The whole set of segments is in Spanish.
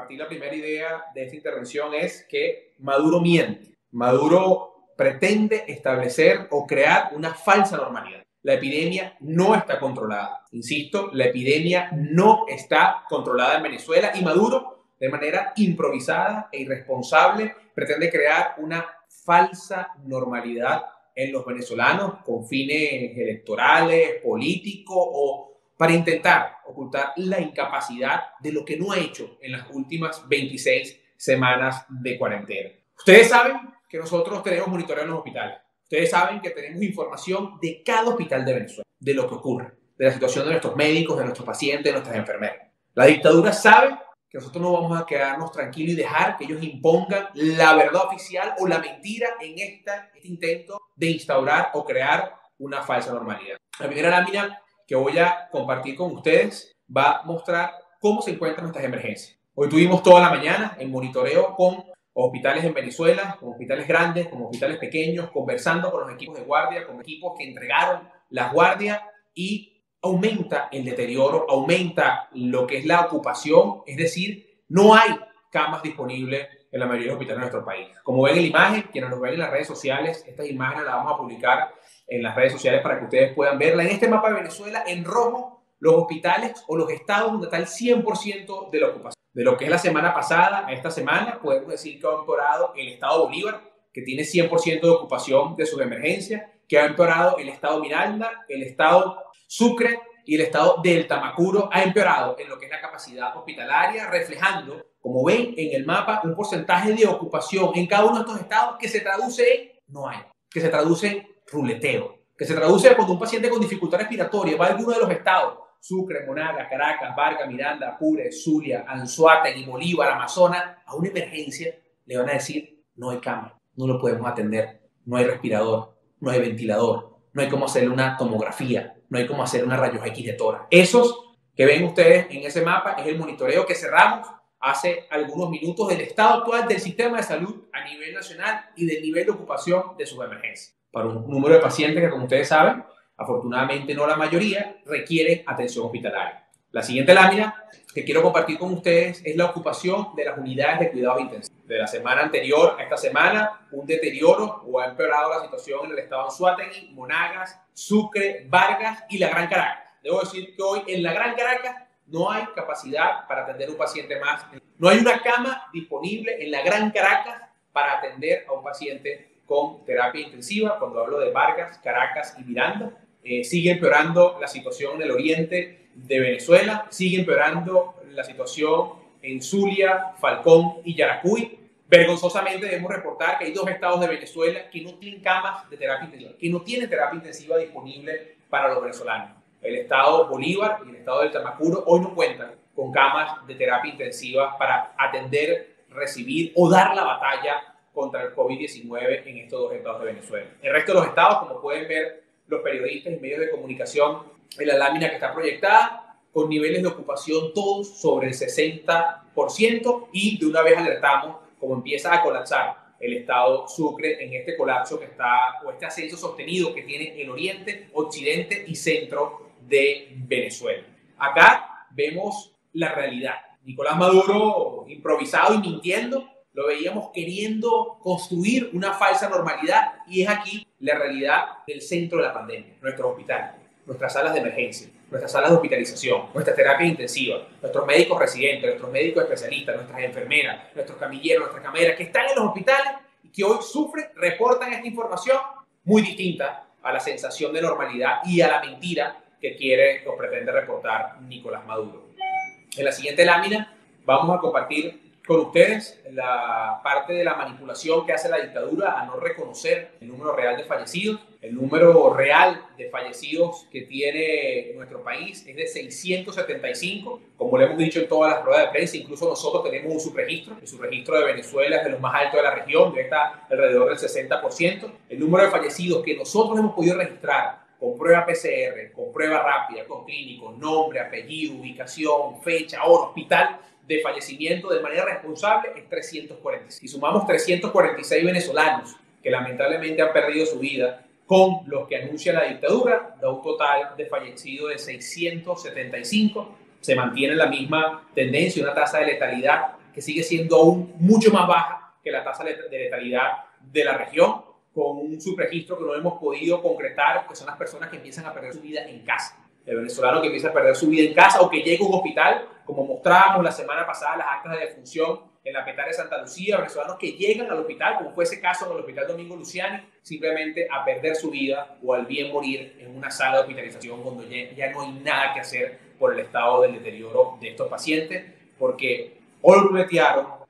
compartir la primera idea de esta intervención es que Maduro miente. Maduro pretende establecer o crear una falsa normalidad. La epidemia no está controlada. Insisto, la epidemia no está controlada en Venezuela y Maduro, de manera improvisada e irresponsable, pretende crear una falsa normalidad en los venezolanos con fines electorales, políticos o para intentar ocultar la incapacidad de lo que no ha hecho en las últimas 26 semanas de cuarentena. Ustedes saben que nosotros tenemos monitoreo en los hospitales. Ustedes saben que tenemos información de cada hospital de Venezuela, de lo que ocurre, de la situación de nuestros médicos, de nuestros pacientes, de nuestras enfermeras. La dictadura sabe que nosotros no vamos a quedarnos tranquilos y dejar que ellos impongan la verdad oficial o la mentira en este intento de instaurar o crear una falsa normalidad. La primera lámina que voy a compartir con ustedes va a mostrar cómo se encuentran nuestras emergencias. Hoy tuvimos toda la mañana el monitoreo con hospitales en Venezuela, con hospitales grandes, con hospitales pequeños, conversando con los equipos de guardia, con equipos que entregaron las guardias y aumenta el deterioro, aumenta lo que es la ocupación, es decir, no hay camas disponibles en la mayoría de los hospitales de nuestro país. Como ven en la imagen, quienes nos ven en las redes sociales, estas imágenes las vamos a publicar en las redes sociales para que ustedes puedan verla. En este mapa de Venezuela, en rojo, los hospitales o los estados donde está el 100% de la ocupación. De lo que es la semana pasada a esta semana, podemos decir que ha empeorado el estado Bolívar, que tiene 100% de ocupación de sus emergencias, que ha empeorado el estado Miranda, el estado Sucre y el estado del Tamacuro ha empeorado en lo que es la capacidad hospitalaria, reflejando, como ven en el mapa, un porcentaje de ocupación en cada uno de estos estados que se traduce en no hay, que se traduce en ruleteo, que se traduce cuando un paciente con dificultad respiratoria va a alguno de los estados, Sucre, Monagas, Caracas, Vargas, Miranda, Apure, Zulia, y Bolívar, Amazonas, a una emergencia le van a decir, no hay cama, no lo podemos atender, no hay respirador, no hay ventilador, no hay cómo hacerle una tomografía, no hay cómo hacer una rayos X de tórax. Esos que ven ustedes en ese mapa es el monitoreo que cerramos hace algunos minutos del estado actual del sistema de salud a nivel nacional y del nivel de ocupación de sus emergencias para un número de pacientes que, como ustedes saben, afortunadamente no la mayoría, requiere atención hospitalaria. La siguiente lámina que quiero compartir con ustedes es la ocupación de las unidades de cuidados intensivos. De la semana anterior a esta semana, un deterioro o ha empeorado la situación en el estado de Monagas, Sucre, Vargas y la Gran Caracas. Debo decir que hoy en la Gran Caracas no hay capacidad para atender un paciente más. No hay una cama disponible en la Gran Caracas para atender a un paciente con terapia intensiva, cuando hablo de Vargas, Caracas y Miranda. Eh, sigue empeorando la situación en el oriente de Venezuela, sigue empeorando la situación en Zulia, Falcón y Yaracuy. Vergonzosamente debemos reportar que hay dos estados de Venezuela que no tienen camas de terapia intensiva, que no tienen terapia intensiva disponible para los venezolanos. El estado Bolívar y el estado del Tamacuro hoy no cuentan con camas de terapia intensiva para atender, recibir o dar la batalla contra el COVID-19 en estos dos estados de Venezuela. El resto de los estados, como pueden ver los periodistas y medios de comunicación en la lámina que está proyectada, con niveles de ocupación todos sobre el 60% y de una vez alertamos como empieza a colapsar el estado Sucre en este colapso que está, o este ascenso sostenido que tiene el oriente, occidente y centro de Venezuela. Acá vemos la realidad. Nicolás Maduro improvisado y mintiendo lo veíamos queriendo construir una falsa normalidad y es aquí la realidad del centro de la pandemia, nuestros hospitales, nuestras salas de emergencia, nuestras salas de hospitalización, nuestras terapias intensivas, nuestros médicos residentes, nuestros médicos especialistas, nuestras enfermeras, nuestros camilleros, nuestras cameras que están en los hospitales y que hoy sufren, reportan esta información muy distinta a la sensación de normalidad y a la mentira que quiere o pretende reportar Nicolás Maduro. En la siguiente lámina vamos a compartir con ustedes la parte de la manipulación que hace la dictadura a no reconocer el número real de fallecidos. El número real de fallecidos que tiene nuestro país es de 675, como le hemos dicho en todas las pruebas de prensa, incluso nosotros tenemos un subregistro. El subregistro de Venezuela es de los más altos de la región, que está alrededor del 60%. El número de fallecidos que nosotros hemos podido registrar con prueba PCR, con prueba rápida, con clínico, nombre, apellido, ubicación, fecha, hora, hospital, de fallecimiento de manera responsable es 346. Si sumamos 346 venezolanos que lamentablemente han perdido su vida con los que anuncia la dictadura, da un total de fallecidos de 675. Se mantiene la misma tendencia, una tasa de letalidad que sigue siendo aún mucho más baja que la tasa de letalidad de la región, con un subregistro que no hemos podido concretar, que son las personas que empiezan a perder su vida en casa. El venezolano que empieza a perder su vida en casa o que llega a un hospital, como mostrábamos la semana pasada las actas de defunción en la Petare de Santa Lucía, venezolanos que llegan al hospital, como fue ese caso en el Hospital Domingo Luciani, simplemente a perder su vida o al bien morir en una sala de hospitalización donde ya, no hay nada que hacer por el estado del deterioro de estos pacientes, porque o lo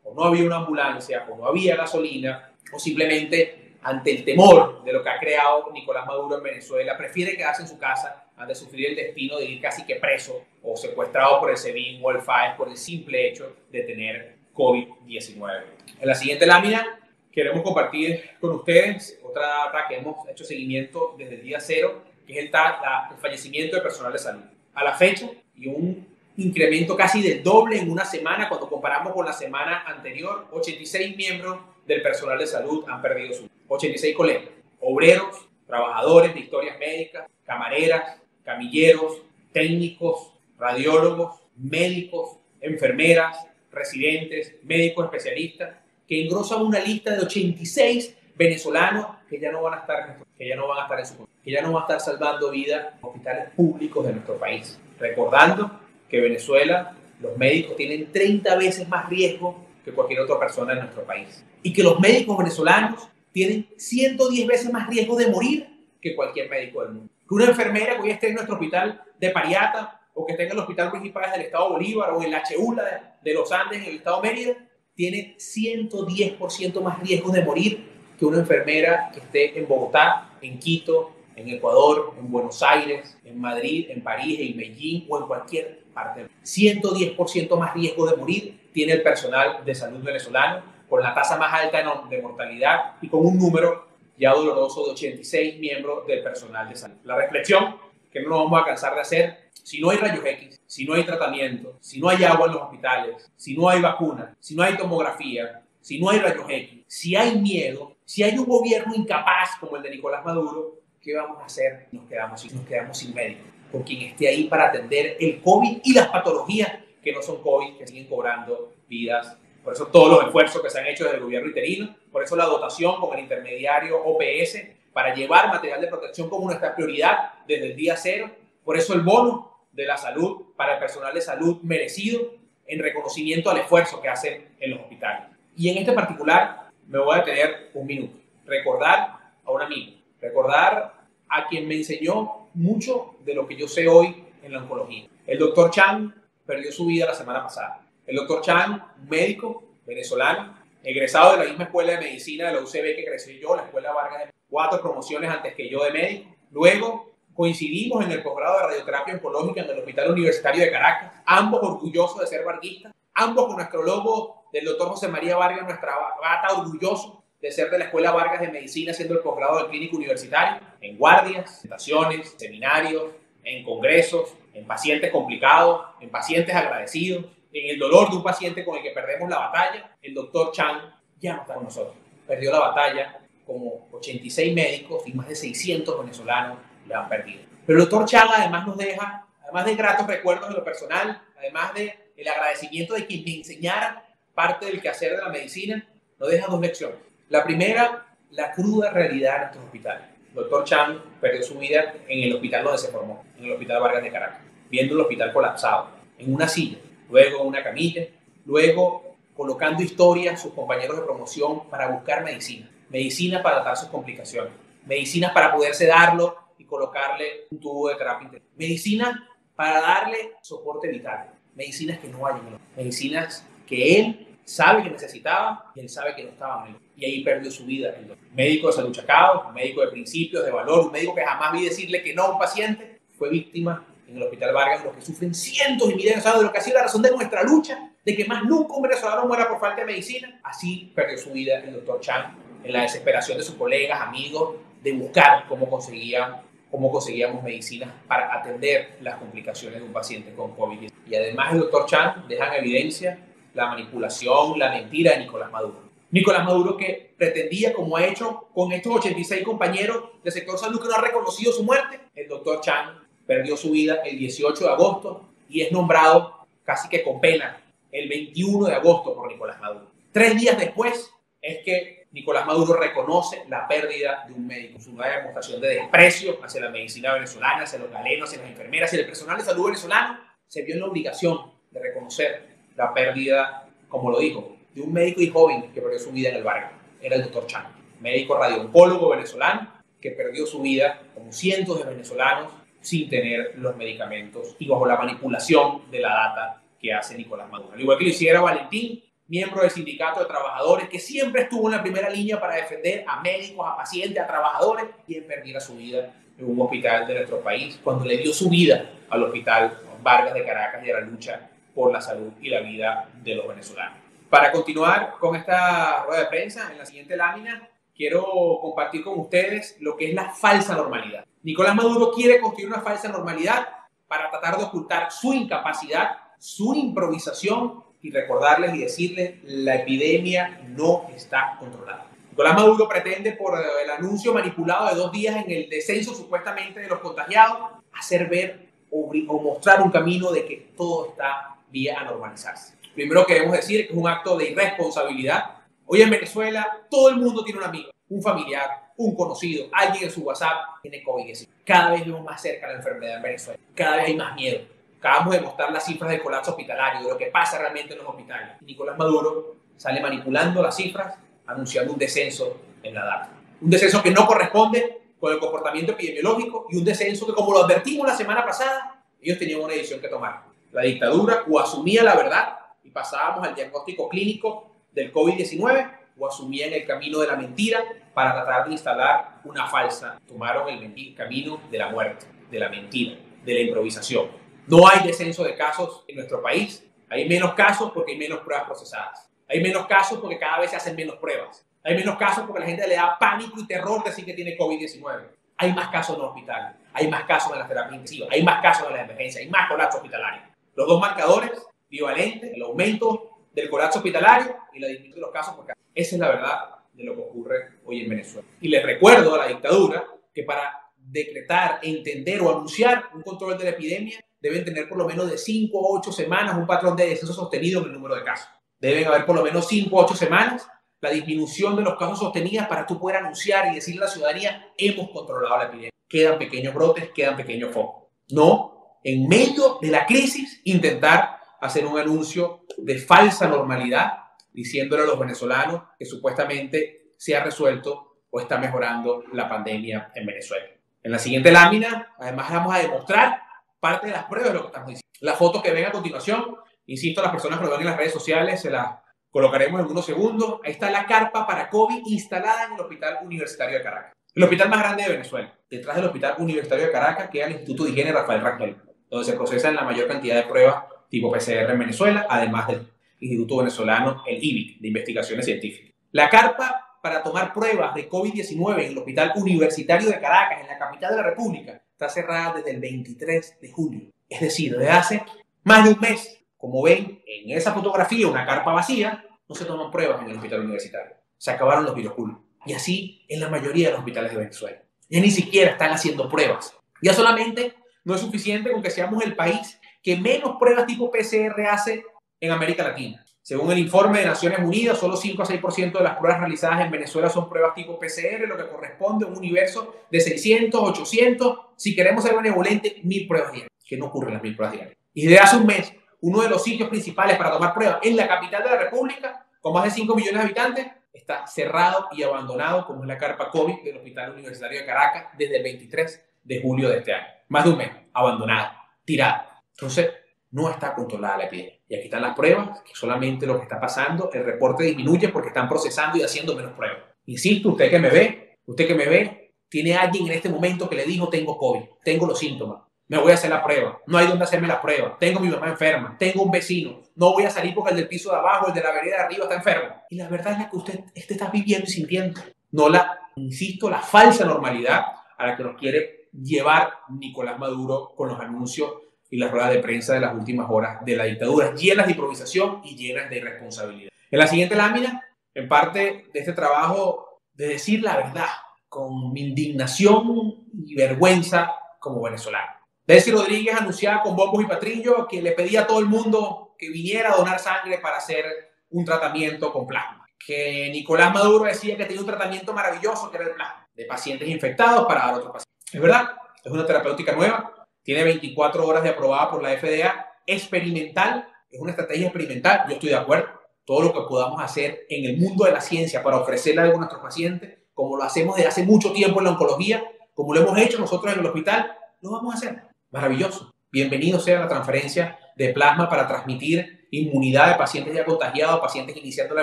o no había una ambulancia, o no había gasolina, o simplemente ante el temor de lo que ha creado Nicolás Maduro en Venezuela, prefiere quedarse en su casa antes de sufrir el destino de ir casi que preso o secuestrado por el SEBIN o el FAES por el simple hecho de tener COVID-19. En la siguiente lámina queremos compartir con ustedes otra data que hemos hecho seguimiento desde el día cero, que es el, el fallecimiento del personal de salud. A la fecha, y un incremento casi del doble en una semana cuando comparamos con la semana anterior, 86 miembros del personal de salud han perdido su vida. 86 colegas, obreros, trabajadores de historias médicas, camareras, camilleros, técnicos, radiólogos, médicos, enfermeras, residentes, médicos especialistas, que engrosan una lista de 86 venezolanos que ya no van a estar, que ya no van a estar en su que ya no van a estar salvando vidas en hospitales públicos de nuestro país. Recordando que Venezuela, los médicos tienen 30 veces más riesgo que cualquier otra persona en nuestro país. Y que los médicos venezolanos tienen 110 veces más riesgo de morir que cualquier médico del mundo. Que una enfermera que hoy esté en nuestro hospital de Pariata o que esté en el Hospital Principal del Estado Bolívar o en la Cheula de, los Andes en el Estado Mérida, tiene 110% más riesgo de morir que una enfermera que esté en Bogotá, en Quito, en Ecuador, en Buenos Aires, en Madrid, en París, en Medellín o en cualquier parte. 110% más riesgo de morir tiene el personal de salud venezolano, con la tasa más alta de mortalidad y con un número ya doloroso de 86 miembros del personal de salud. La reflexión que no nos vamos a cansar de hacer si no hay rayos X, si no hay tratamiento, si no hay agua en los hospitales, si no hay vacuna, si no hay tomografía, si no hay rayos X, si hay miedo, si hay un gobierno incapaz como el de Nicolás Maduro, ¿qué vamos a hacer? Nos quedamos, nos quedamos sin médicos, con quien esté ahí para atender el COVID y las patologías que no son COVID, que siguen cobrando vidas. Por eso todos los esfuerzos que se han hecho desde el gobierno interino, por eso la dotación con el intermediario OPS para llevar material de protección como nuestra prioridad desde el día cero, por eso el bono de la salud para el personal de salud merecido en reconocimiento al esfuerzo que hacen en los hospitales. Y en este particular me voy a detener un minuto. Recordar a un amigo, recordar a quien me enseñó mucho de lo que yo sé hoy en la oncología. El doctor Chan perdió su vida la semana pasada. El doctor Chan, médico venezolano, egresado de la misma escuela de medicina de la UCB que crecí yo, la escuela Vargas, de cuatro promociones antes que yo de médico. Luego coincidimos en el posgrado de radioterapia oncológica en el Hospital Universitario de Caracas, ambos orgullosos de ser varguistas, ambos con nuestro logo del doctor José María Vargas, nuestra bata orgulloso de ser de la Escuela Vargas de Medicina, haciendo el posgrado de clínico universitario, en guardias, presentaciones, seminarios, en congresos, en pacientes complicados, en pacientes agradecidos, en el dolor de un paciente con el que perdemos la batalla, el doctor Chan ya no está con nosotros. Perdió la batalla como 86 médicos y más de 600 venezolanos le han perdido. Pero el doctor Chan además nos deja, además de gratos recuerdos de lo personal, además de el agradecimiento de quien me enseñara parte del quehacer de la medicina, nos deja dos lecciones. La primera, la cruda realidad de nuestros hospitales. El doctor Chan perdió su vida en el hospital donde se formó, en el Hospital Vargas de Caracas, viendo el hospital colapsado, en una silla, luego una camilla, luego colocando historias sus compañeros de promoción para buscar medicina, medicina para tratar sus complicaciones, medicinas para poderse darlo y colocarle un tubo de terapia intensiva. Medicina para darle soporte vital. Medicinas que no hay, medicinas que él sabe que necesitaba y él sabe que no estaba bien. Y ahí perdió su vida. El médico de salud chacao, médico de principios, de valor, un médico que jamás vi decirle que no a un paciente, fue víctima en el Hospital Vargas, los que sufren cientos y miles de de lo que ha sido la razón de nuestra lucha, de que más nunca un venezolano muera por falta de medicina. Así perdió su vida el doctor Chan, en la desesperación de sus colegas, amigos, de buscar cómo conseguían cómo conseguíamos medicinas para atender las complicaciones de un paciente con COVID. Y además el doctor Chan deja en evidencia la manipulación, la mentira de Nicolás Maduro. Nicolás Maduro que pretendía, como ha hecho con estos 86 compañeros del sector salud que no ha reconocido su muerte, el doctor Chan perdió su vida el 18 de agosto y es nombrado casi que con pena el 21 de agosto por Nicolás Maduro. Tres días después es que Nicolás Maduro reconoce la pérdida de un médico, su nueva demostración de desprecio hacia la medicina venezolana, hacia los galenos, hacia las enfermeras, hacia el personal de salud venezolano, se vio en la obligación de reconocer la pérdida, como lo dijo, de un médico y joven que perdió su vida en el barrio. Era el doctor Chan, médico radiooncólogo venezolano que perdió su vida, como cientos de venezolanos, sin tener los medicamentos y bajo la manipulación de la data que hace Nicolás Maduro. Al igual que lo hiciera Valentín, miembro del sindicato de trabajadores, que siempre estuvo en la primera línea para defender a médicos, a pacientes, a trabajadores, quien perdiera su vida en un hospital de nuestro país, cuando le dio su vida al hospital Vargas de Caracas y a la lucha por la salud y la vida de los venezolanos. Para continuar con esta rueda de prensa, en la siguiente lámina, quiero compartir con ustedes lo que es la falsa normalidad. Nicolás Maduro quiere construir una falsa normalidad para tratar de ocultar su incapacidad, su improvisación y recordarles y decirles la epidemia no está controlada. Nicolás Maduro pretende, por el anuncio manipulado de dos días en el descenso supuestamente de los contagiados, hacer ver o, mostrar un camino de que todo está vía a normalizarse. Primero queremos decir que es un acto de irresponsabilidad. Hoy en Venezuela todo el mundo tiene un amigo, un familiar, un conocido, alguien en su WhatsApp tiene COVID-19. Cada vez vemos más cerca la enfermedad en Venezuela. Cada vez hay más miedo. Acabamos de mostrar las cifras del colapso hospitalario, de lo que pasa realmente en los hospitales. Nicolás Maduro sale manipulando las cifras, anunciando un descenso en la data. Un descenso que no corresponde con el comportamiento epidemiológico y un descenso que, como lo advertimos la semana pasada, ellos tenían una decisión que tomar. La dictadura o asumía la verdad y pasábamos al diagnóstico clínico del COVID-19 o asumían el camino de la mentira para tratar de instalar una falsa. Tomaron el camino de la muerte, de la mentira, de la improvisación. No hay descenso de casos en nuestro país. Hay menos casos porque hay menos pruebas procesadas. Hay menos casos porque cada vez se hacen menos pruebas. Hay menos casos porque la gente le da pánico y terror decir que tiene COVID-19. Hay más casos en los hospitales, hay más casos en la terapia intensiva, hay más casos en la emergencia, hay más colapso hospitalario. Los dos marcadores bivalentes, el aumento del colapso hospitalario y la disminución de los casos por cada. Esa es la verdad de lo que ocurre hoy en Venezuela. Y les recuerdo a la dictadura que para decretar, entender o anunciar un control de la epidemia deben tener por lo menos de 5 a 8 semanas un patrón de descenso sostenido en el número de casos. Deben haber por lo menos 5 a 8 semanas la disminución de los casos sostenidas para tú poder anunciar y decirle a la ciudadanía, hemos controlado la epidemia. Quedan pequeños brotes, quedan pequeños focos. No, en medio de la crisis, intentar hacer un anuncio de falsa normalidad, diciéndole a los venezolanos que supuestamente se ha resuelto o está mejorando la pandemia en Venezuela. En la siguiente lámina, además, vamos a demostrar parte de las pruebas de lo que estamos diciendo. La foto que ven a continuación, insisto, las personas que lo ven en las redes sociales se la colocaremos en unos segundos. Ahí está la carpa para COVID instalada en el Hospital Universitario de Caracas. El hospital más grande de Venezuela. Detrás del Hospital Universitario de Caracas queda el Instituto de Higiene Rafael Rangel, donde se procesan la mayor cantidad de pruebas tipo PCR en Venezuela, además del Instituto Venezolano, el IBIC, de Investigaciones Científicas. La carpa para tomar pruebas de COVID-19 en el Hospital Universitario de Caracas, en la capital de la República, está cerrada desde el 23 de julio. Es decir, desde hace más de un mes. Como ven en esa fotografía, una carpa vacía, no se toman pruebas en el hospital universitario. Se acabaron los viroculos. Y así en la mayoría de los hospitales de Venezuela. Ya ni siquiera están haciendo pruebas. Ya solamente no es suficiente con que seamos el país que menos pruebas tipo PCR hace en América Latina. Según el informe de Naciones Unidas, solo 5 a 6% de las pruebas realizadas en Venezuela son pruebas tipo PCR, lo que corresponde a un universo de 600, 800, si queremos ser benevolentes, mil pruebas diarias, que no ocurren las mil pruebas diarias. Y desde hace un mes, uno de los sitios principales para tomar pruebas en la capital de la República, con más de 5 millones de habitantes, está cerrado y abandonado, como es la carpa COVID del Hospital Universitario de Caracas, desde el 23 de julio de este año. Más de un mes, abandonado, tirado. Entonces, no está controlada la epidemia. Y aquí están las pruebas, solamente lo que está pasando, el reporte disminuye porque están procesando y haciendo menos pruebas. Insisto, usted que me ve, usted que me ve, tiene alguien en este momento que le dijo tengo COVID, tengo los síntomas, me voy a hacer la prueba, no hay dónde hacerme la prueba, tengo mi mamá enferma, tengo un vecino, no voy a salir porque el del piso de abajo, el de la vereda de arriba está enfermo. Y la verdad es la que usted este está viviendo y sintiendo, no la, insisto, la falsa normalidad a la que nos quiere llevar Nicolás Maduro con los anuncios y las ruedas de prensa de las últimas horas de la dictadura, llenas de improvisación y llenas de irresponsabilidad. En la siguiente lámina, en parte de este trabajo de decir la verdad, con indignación y vergüenza como venezolano. Desi Rodríguez anunciaba con bombos y patrillos que le pedía a todo el mundo que viniera a donar sangre para hacer un tratamiento con plasma. Que Nicolás Maduro decía que tenía un tratamiento maravilloso que era el plasma, de pacientes infectados para dar a otros pacientes. Es verdad, es una terapéutica nueva, tiene 24 horas de aprobada por la FDA, experimental, es una estrategia experimental, yo estoy de acuerdo. Todo lo que podamos hacer en el mundo de la ciencia para ofrecerle algo a nuestros pacientes, como lo hacemos desde hace mucho tiempo en la oncología, como lo hemos hecho nosotros en el hospital, lo vamos a hacer. Maravilloso. Bienvenido sea la transferencia de plasma para transmitir inmunidad de pacientes ya contagiados, pacientes iniciando la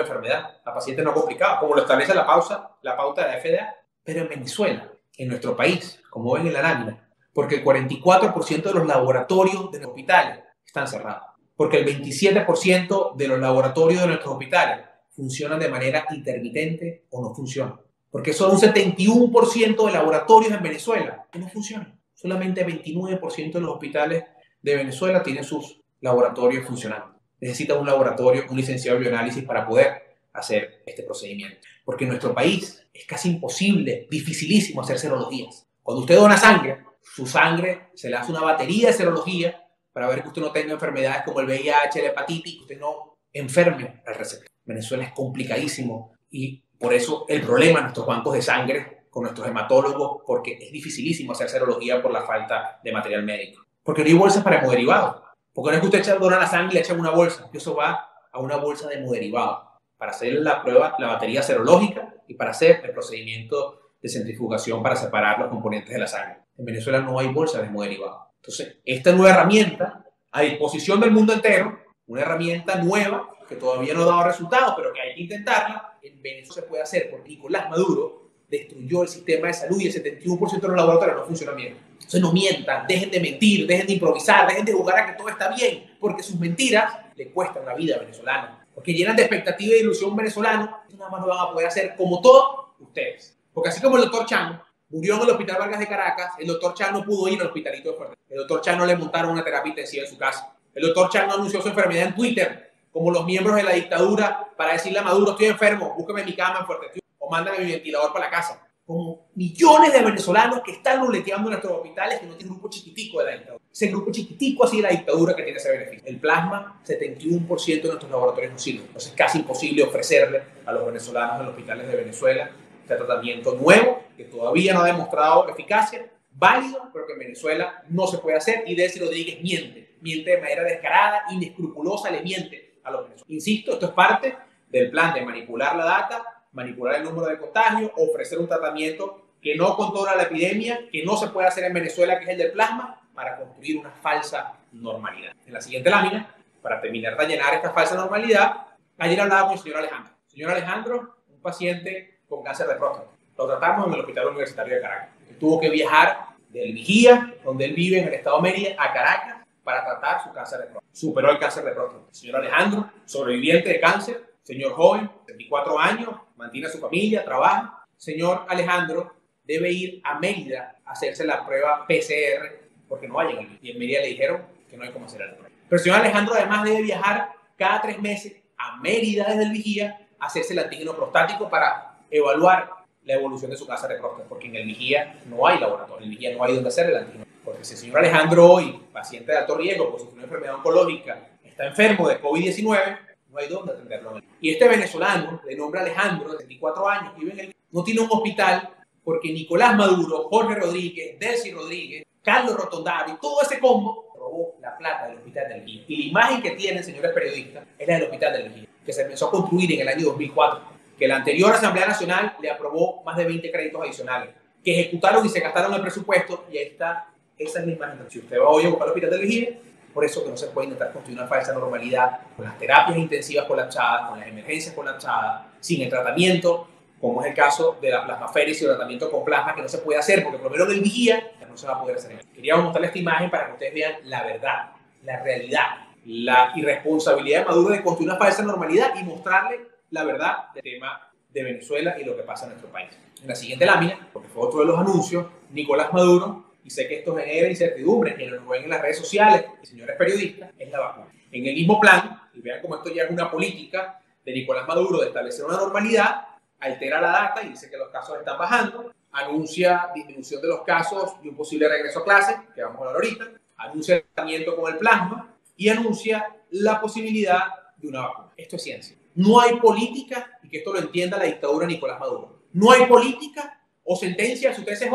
enfermedad, a pacientes no complicados, como lo establece la pausa, la pauta de la FDA. Pero en Venezuela, en nuestro país, como ven en la lámina, porque el 44% de los laboratorios de los hospitales están cerrados, porque el 27% de los laboratorios de nuestros hospitales funcionan de manera intermitente o no funcionan, porque son un 71% de laboratorios en Venezuela que no funcionan. Solamente 29% de los hospitales de Venezuela tienen sus laboratorios funcionando. Necesita un laboratorio, un licenciado en bioanálisis para poder hacer este procedimiento. Porque en nuestro país es casi imposible, dificilísimo hacer serologías. Cuando usted dona sangre, su sangre se le hace una batería de serología para ver que usted no tenga enfermedades como el VIH, la hepatitis, que usted no enferme al receptor. Venezuela es complicadísimo y por eso el problema en nuestros bancos de sangre con nuestros hematólogos, porque es dificilísimo hacer serología por la falta de material médico. Porque no hay bolsas para hemoderivados. Porque no es que usted eche dona la sangre y le eche una bolsa, eso va a una bolsa de hemoderivados para hacer la prueba, la batería serológica y para hacer el procedimiento de centrifugación para separar los componentes de la sangre. En Venezuela no hay bolsa de hemoderivados. Entonces, esta nueva herramienta a disposición del mundo entero, una herramienta nueva que todavía no ha dado resultados, pero que hay que intentarla, en Venezuela se puede hacer porque Nicolás Maduro destruyó el sistema de salud y el 71% de los laboratorios no funcionan bien. Entonces no mientan, dejen de mentir, dejen de improvisar, dejen de jugar a que todo está bien, porque sus mentiras le cuestan la vida venezolana, porque llenan de expectativa y de ilusión venezolano, nada más lo van a poder hacer como todos ustedes. Porque así como el doctor Chan murió en el Hospital Vargas de Caracas, el doctor Chan no pudo ir al hospitalito de Fuerte. El doctor Chan no le montaron una terapia intensiva en su casa. El doctor Chan no anunció su enfermedad en Twitter, como los miembros de la dictadura, para decirle a Maduro, estoy enfermo, búsqueme mi cama en Fuerte o mándame mi ventilador para la casa como millones de venezolanos que están ruleteando en nuestros hospitales que no tienen grupo chiquitico de la dictadura. Ese grupo chiquitico así de la dictadura que tiene ese beneficio. El plasma, 71% de nuestros laboratorios no sirven. Entonces es casi imposible ofrecerle a los venezolanos en los hospitales de Venezuela tratamiento nuevo que todavía no ha demostrado eficacia, válido, pero que en Venezuela no se puede hacer y Delcy Rodríguez miente. Miente de manera descarada, inescrupulosa, le miente a los venezolanos. Insisto, esto es parte del plan de manipular la data manipular el número de contagios, ofrecer un tratamiento que no controla la epidemia, que no se puede hacer en Venezuela, que es el del plasma, para construir una falsa normalidad. En la siguiente lámina, para terminar de llenar esta falsa normalidad, ayer hablaba con el señor Alejandro. Señor Alejandro, un paciente con cáncer de próstata. Lo tratamos en el Hospital Universitario de Caracas. tuvo que viajar del Vigía, donde él vive en el estado de Mérida, a Caracas para tratar su cáncer de próstata. Superó el cáncer de próstata. señor Alejandro, sobreviviente de cáncer, señor joven, 24 años, mantiene a su familia, trabaja. Señor Alejandro debe ir a Mérida a hacerse la prueba PCR porque no hay en el Y en Mérida le dijeron que no hay cómo hacer la prueba. Pero señor Alejandro además debe viajar cada tres meses a Mérida desde el Vigía a hacerse el antígeno prostático para evaluar la evolución de su cáncer de próstata, porque en el Vigía no hay laboratorio, en el Vigía no hay donde hacer el antígeno. Porque si el señor Alejandro hoy, paciente de alto riesgo por una enfermedad oncológica, está enfermo de COVID-19, no hay dónde atenderlo. Y este venezolano, de nombre Alejandro, de 24 años, vive en el, no tiene un hospital porque Nicolás Maduro, Jorge Rodríguez, Delcy Rodríguez, Carlos Rotondario y todo ese combo robó la plata del Hospital del Vigía. Y la imagen que tienen, señores periodistas, es la del Hospital del Vigía, que se empezó a construir en el año 2004, que la anterior Asamblea Nacional le aprobó más de 20 créditos adicionales, que ejecutaron y se gastaron el presupuesto, y ahí está, esa imagen. Si usted va hoy a buscar el Hospital del Vigía, por eso que no se puede intentar construir una falsa normalidad con las terapias intensivas colapsadas, con las emergencias colapsadas, sin el tratamiento, como es el caso de la plasmaferis y el tratamiento con plasma, que no se puede hacer porque por lo menos en el vigía ya no se va a poder hacer. Queríamos mostrarles esta imagen para que ustedes vean la verdad, la realidad, la irresponsabilidad de Maduro de construir una falsa normalidad y mostrarle la verdad del tema de Venezuela y lo que pasa en nuestro país. En la siguiente lámina, porque fue otro de los anuncios, Nicolás Maduro y sé que esto genera incertidumbre, que lo ven en las redes sociales, señores periodistas, es la vacuna. En el mismo plan, y vean cómo esto ya es una política de Nicolás Maduro de establecer una normalidad, altera la data y dice que los casos están bajando, anuncia disminución de los casos y un posible regreso a clase, que vamos a hablar ahorita, anuncia el tratamiento con el plasma y anuncia la posibilidad de una vacuna. Esto es ciencia. No hay política, y que esto lo entienda la dictadura de Nicolás Maduro, no hay política o sentencia de su TCJ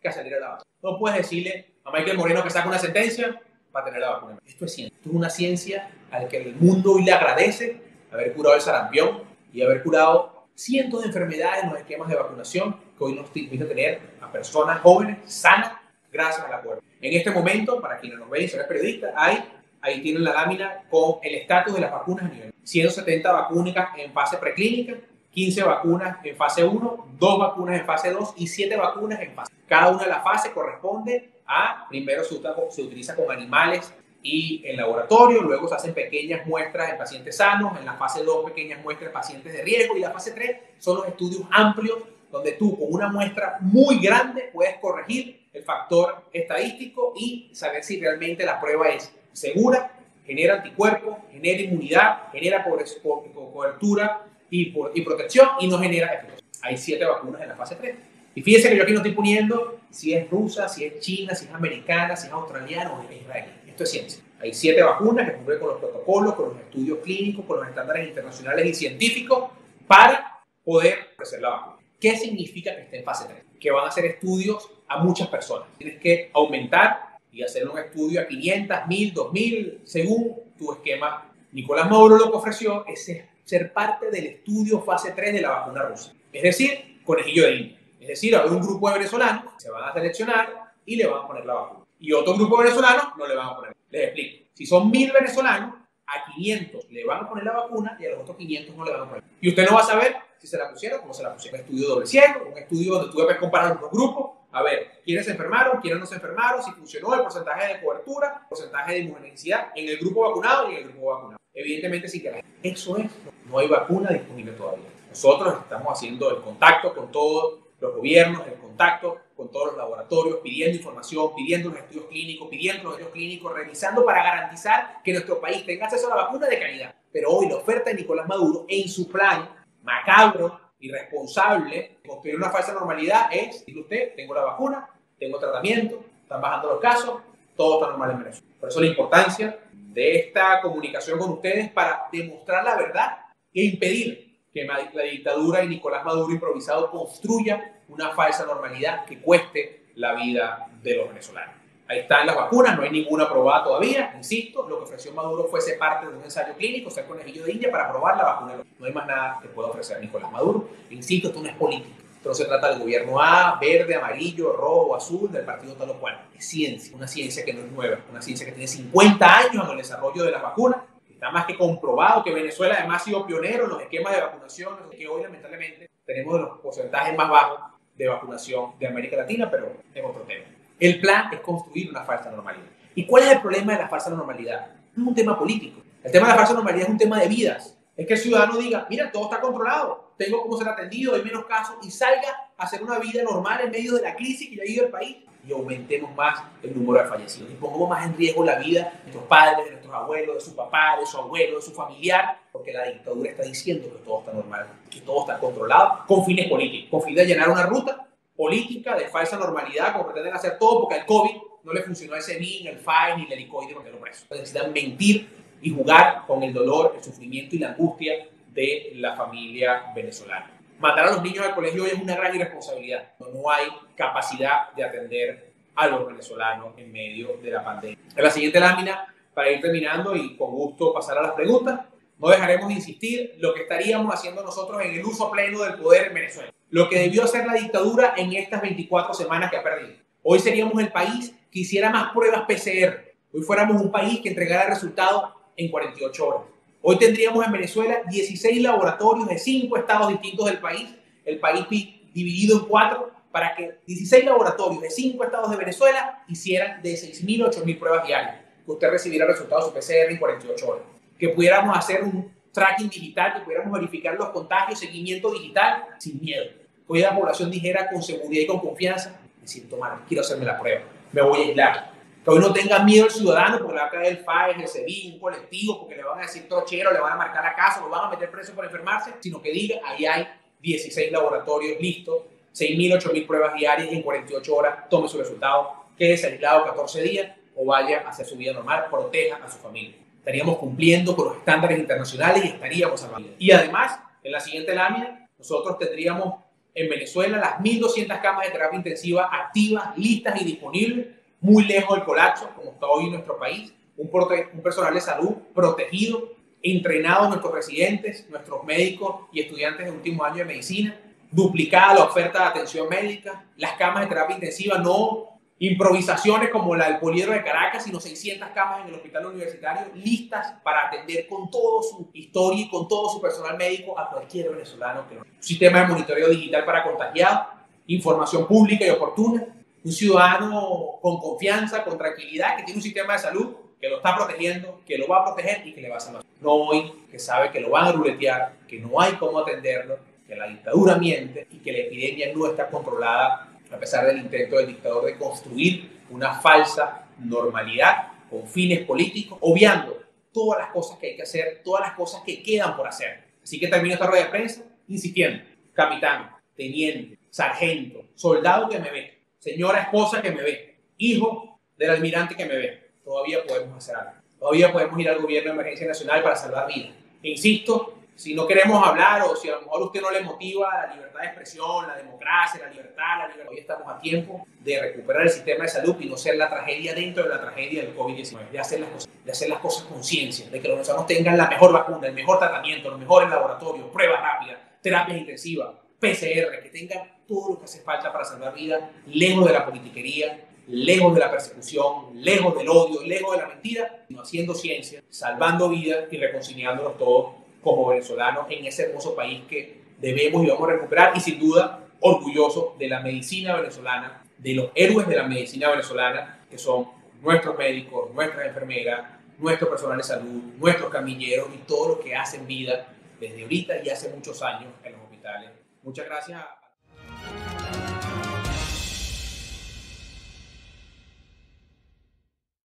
que acelere la vacuna. No puedes decirle a Michael Moreno que saque una sentencia para tener la vacuna. Esto es ciencia. Esto es una ciencia al que el mundo hoy le agradece haber curado el sarampión y haber curado cientos de enfermedades en los esquemas de vacunación que hoy nos permite tener a personas jóvenes sanas gracias al acuerdo. En este momento, para quienes nos ven y son periodistas, hay, ahí tienen la lámina con el estatus de las vacunas a nivel. 170 vacunas en fase preclínica, 15 vacunas en fase 1, 2 vacunas en fase 2 y 7 vacunas en fase. Cada una de las fases corresponde a, primero se, se utiliza con animales y en laboratorio, luego se hacen pequeñas muestras en pacientes sanos, en la fase 2 pequeñas muestras en pacientes de riesgo y la fase 3 son los estudios amplios donde tú con una muestra muy grande puedes corregir el factor estadístico y saber si realmente la prueba es segura, genera anticuerpos, genera inmunidad, genera cobertura y, y protección y no genera efectos. Hay siete vacunas en la fase 3. Y fíjense que yo aquí no estoy poniendo si es rusa, si es china, si es americana, si es australiana o es israelí. Esto es ciencia. Hay siete vacunas que cumplen con los protocolos, con los estudios clínicos, con los estándares internacionales y científicos para poder ofrecer la vacuna. ¿Qué significa que esté en fase 3? Que van a hacer estudios a muchas personas. Tienes que aumentar y hacer un estudio a 500, 1000, 2000, según tu esquema. Nicolás Maduro lo que ofreció es ser parte del estudio fase 3 de la vacuna rusa. Es decir, conejillo de India. Es decir, hay un grupo de venezolanos se van a seleccionar y le van a poner la vacuna. Y otro grupo de venezolanos no le van a poner. Les explico. Si son 1000 venezolanos, a 500 le van a poner la vacuna y a los otros 500 no le van a poner. Y usted no va a saber si se la pusieron, cómo se la pusieron. Un estudio doble ciego, un estudio donde tú debes comparar los grupos, a ver quiénes se enfermaron, quiénes no se enfermaron, si funcionó el porcentaje de cobertura, porcentaje de inmunidad en el grupo vacunado y en el grupo vacunado. Evidentemente sí que la Eso es, no hay vacuna disponible todavía. Nosotros estamos haciendo el contacto con todos los gobiernos, el contacto con todos los laboratorios, pidiendo información, pidiendo los estudios clínicos, pidiendo los estudios clínicos, revisando para garantizar que nuestro país tenga acceso a la vacuna de calidad. Pero hoy la oferta de Nicolás Maduro en su plan macabro, irresponsable, construir una falsa normalidad es, dice usted, tengo la vacuna, tengo tratamiento, están bajando los casos, todo está normal en Venezuela. Por eso la importancia de esta comunicación con ustedes para demostrar la verdad e impedir que la dictadura y Nicolás Maduro improvisado construya una falsa normalidad que cueste la vida de los venezolanos. Ahí están las vacunas, no hay ninguna aprobada todavía, insisto, lo que ofreció Maduro fuese parte de un ensayo clínico, ser conejillo de India para probar la vacuna. No hay más nada que pueda ofrecer Nicolás Maduro. Insisto, esto no es política. Esto no se trata del gobierno A, verde, amarillo, rojo, azul, del partido tal o cual. Es ciencia, una ciencia que no es nueva, una ciencia que tiene 50 años en el desarrollo de las vacunas. Está más que comprobado que Venezuela además ha sido pionero en los esquemas de vacunación, que hoy lamentablemente tenemos los porcentajes más bajos de vacunación de América Latina, pero es otro tema. El plan es construir una falsa normalidad. ¿Y cuál es el problema de la falsa normalidad? No es un tema político. El tema de la falsa normalidad es un tema de vidas. Es que el ciudadano diga, mira, todo está controlado, tengo cómo ser atendido, hay menos casos, y salga a hacer una vida normal en medio de la crisis que ya vive el país y aumentemos más el número de fallecidos y pongamos más en riesgo la vida de nuestros padres, de nuestros abuelos, de su papá, de su abuelo, de su familiar, porque la dictadura está diciendo que todo está normal, que todo está controlado con fines políticos, con fines de llenar una ruta política de falsa normalidad, como pretenden hacer todo, porque al COVID no le funcionó ese ni el FAI, ni el helicoide, porque lo preso. Necesitan mentir y jugar con el dolor, el sufrimiento y la angustia de la familia venezolana. Matar a los niños al colegio hoy es una gran irresponsabilidad. No hay capacidad de atender a los venezolanos en medio de la pandemia. En la siguiente lámina, para ir terminando y con gusto pasar a las preguntas, no dejaremos de insistir lo que estaríamos haciendo nosotros en el uso pleno del poder en Venezuela lo que debió hacer la dictadura en estas 24 semanas que ha perdido. Hoy seríamos el país que hiciera más pruebas PCR. Hoy fuéramos un país que entregara resultados en 48 horas. Hoy tendríamos en Venezuela 16 laboratorios de 5 estados distintos del país, el país dividido en 4, para que 16 laboratorios de 5 estados de Venezuela hicieran de 6.000 a 8.000 pruebas diarias, que usted recibiera resultados de PCR en 48 horas. Que pudiéramos hacer un tracking digital, que pudiéramos verificar los contagios, seguimiento digital, sin miedo. Hoy la población dijera con seguridad y con confianza, me siento mal, quiero hacerme la prueba, me voy a aislar. Que hoy no tenga miedo el ciudadano porque le va a caer el FAES, el SEBIN, un colectivo, porque le van a decir trochero, le van a marcar la casa, lo van a meter preso por enfermarse, sino que diga, ahí hay 16 laboratorios listos, 6.000, 8.000 pruebas diarias en 48 horas tome su resultado, quede aislado 14 días o vaya a hacer su vida normal, proteja a su familia. estaríamos cumpliendo con los estándares internacionales y estaríamos salvando. Y además, en la siguiente lámina, nosotros tendríamos en Venezuela las 1.200 camas de terapia intensiva activas, listas y disponibles, muy lejos del colapso, como está hoy en nuestro país. Un, un personal de salud protegido, entrenado nuestros residentes, nuestros médicos y estudiantes de último año de medicina, duplicada la oferta de atención médica, las camas de terapia intensiva no improvisaciones como la del Poliedro de Caracas, sino 600 camas en el hospital universitario listas para atender con todo su historia y con todo su personal médico a cualquier venezolano que Un sistema de monitoreo digital para contagiados, información pública y oportuna, un ciudadano con confianza, con tranquilidad, que tiene un sistema de salud que lo está protegiendo, que lo va a proteger y que le va a salvar. No hoy, que sabe que lo van a ruletear, que no hay cómo atenderlo, que la dictadura miente y que la epidemia no está controlada a pesar del intento del dictador de construir una falsa normalidad con fines políticos, obviando todas las cosas que hay que hacer, todas las cosas que quedan por hacer. Así que termino esta rueda de prensa insistiendo, capitán, teniente, sargento, soldado que me ve, señora esposa que me ve, hijo del almirante que me ve, todavía podemos hacer algo. Todavía podemos ir al gobierno de emergencia nacional para salvar vidas. E insisto, si no queremos hablar o si a lo mejor a usted no le motiva la libertad de expresión, la democracia, la libertad, la hoy estamos a tiempo de recuperar el sistema de salud y no ser la tragedia dentro de la tragedia del COVID-19, de hacer las cosas, de hacer las cosas con ciencia, de que los venezolanos tengan la mejor vacuna, el mejor tratamiento, los mejores laboratorios, pruebas rápidas, terapias intensivas, PCR, que tengan todo lo que hace falta para salvar vidas, lejos de la politiquería, lejos de la persecución, lejos del odio, lejos de la mentira, sino haciendo ciencia, salvando vidas y reconciliándonos todos como venezolanos en ese hermoso país que debemos y vamos a recuperar y sin duda orgulloso de la medicina venezolana, de los héroes de la medicina venezolana, que son nuestros médicos, nuestras enfermeras, nuestro personal de salud, nuestros camilleros y todo lo que hacen vida desde ahorita y hace muchos años en los hospitales. Muchas gracias.